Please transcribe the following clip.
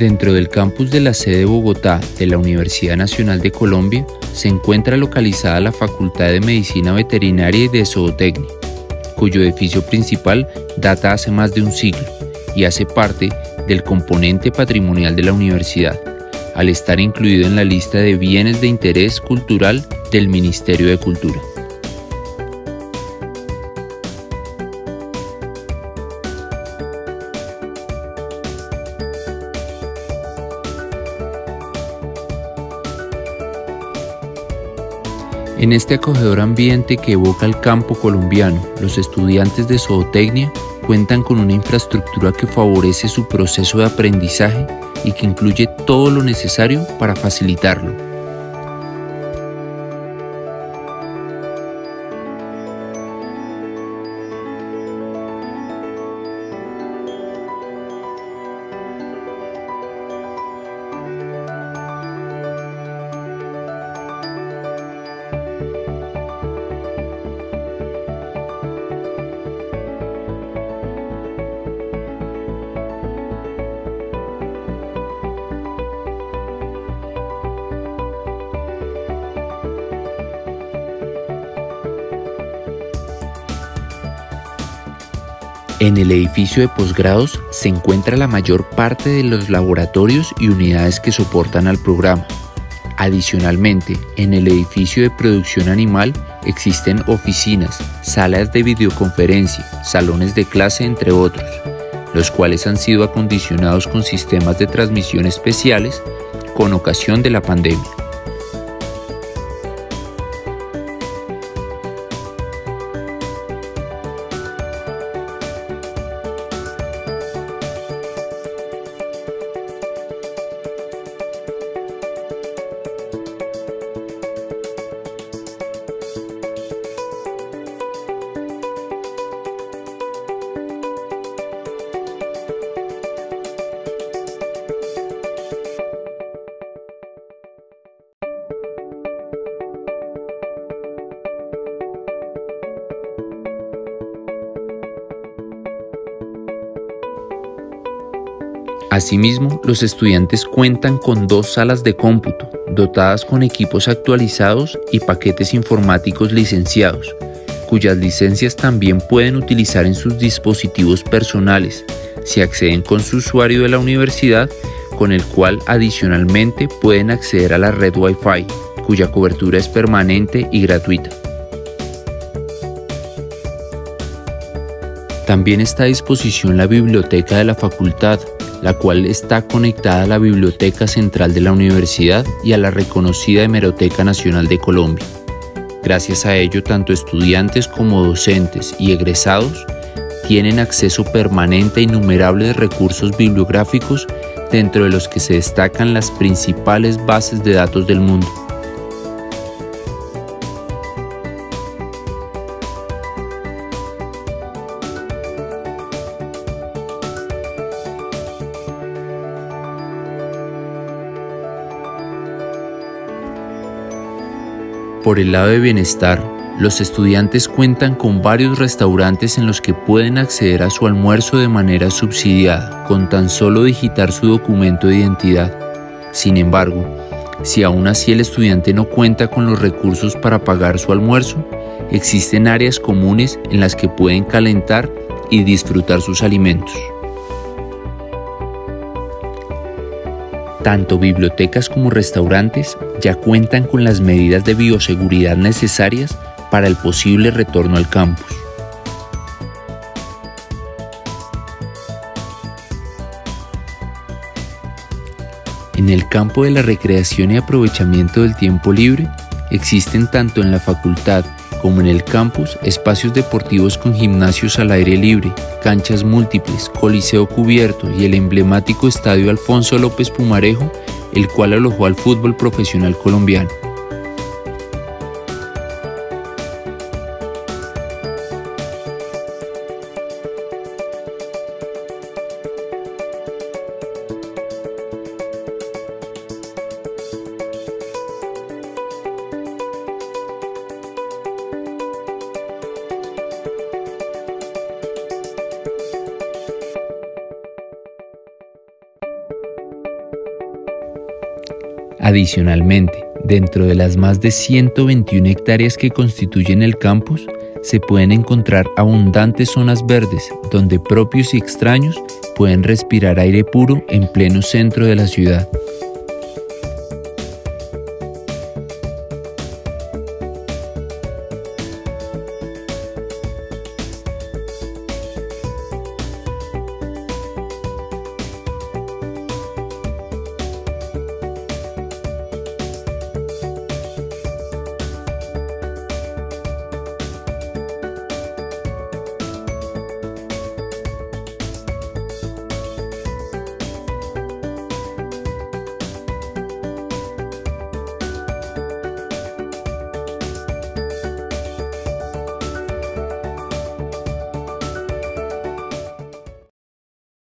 Dentro del campus de la sede Bogotá de la Universidad Nacional de Colombia se encuentra localizada la Facultad de Medicina Veterinaria y de Zootecnia, cuyo edificio principal data hace más de un siglo y hace parte del componente patrimonial de la universidad, al estar incluido en la lista de bienes de interés cultural del Ministerio de Cultura. En este acogedor ambiente que evoca el campo colombiano, los estudiantes de zootecnia cuentan con una infraestructura que favorece su proceso de aprendizaje y que incluye todo lo necesario para facilitarlo. En el edificio de posgrados se encuentra la mayor parte de los laboratorios y unidades que soportan al programa. Adicionalmente, en el edificio de producción animal existen oficinas, salas de videoconferencia, salones de clase, entre otros, los cuales han sido acondicionados con sistemas de transmisión especiales con ocasión de la pandemia. Asimismo, los estudiantes cuentan con dos salas de cómputo, dotadas con equipos actualizados y paquetes informáticos licenciados, cuyas licencias también pueden utilizar en sus dispositivos personales si acceden con su usuario de la universidad, con el cual adicionalmente pueden acceder a la red Wi-Fi, cuya cobertura es permanente y gratuita. También está a disposición la biblioteca de la facultad, la cual está conectada a la Biblioteca Central de la Universidad y a la reconocida Hemeroteca Nacional de Colombia. Gracias a ello, tanto estudiantes como docentes y egresados tienen acceso permanente a innumerables recursos bibliográficos dentro de los que se destacan las principales bases de datos del mundo. Por el lado de bienestar, los estudiantes cuentan con varios restaurantes en los que pueden acceder a su almuerzo de manera subsidiada, con tan solo digitar su documento de identidad. Sin embargo, si aún así el estudiante no cuenta con los recursos para pagar su almuerzo, existen áreas comunes en las que pueden calentar y disfrutar sus alimentos. Tanto bibliotecas como restaurantes ya cuentan con las medidas de bioseguridad necesarias para el posible retorno al campus. En el campo de la recreación y aprovechamiento del tiempo libre, existen tanto en la facultad como en el campus, espacios deportivos con gimnasios al aire libre, canchas múltiples, coliseo cubierto y el emblemático Estadio Alfonso López Pumarejo, el cual alojó al fútbol profesional colombiano. Adicionalmente, dentro de las más de 121 hectáreas que constituyen el campus, se pueden encontrar abundantes zonas verdes donde propios y extraños pueden respirar aire puro en pleno centro de la ciudad.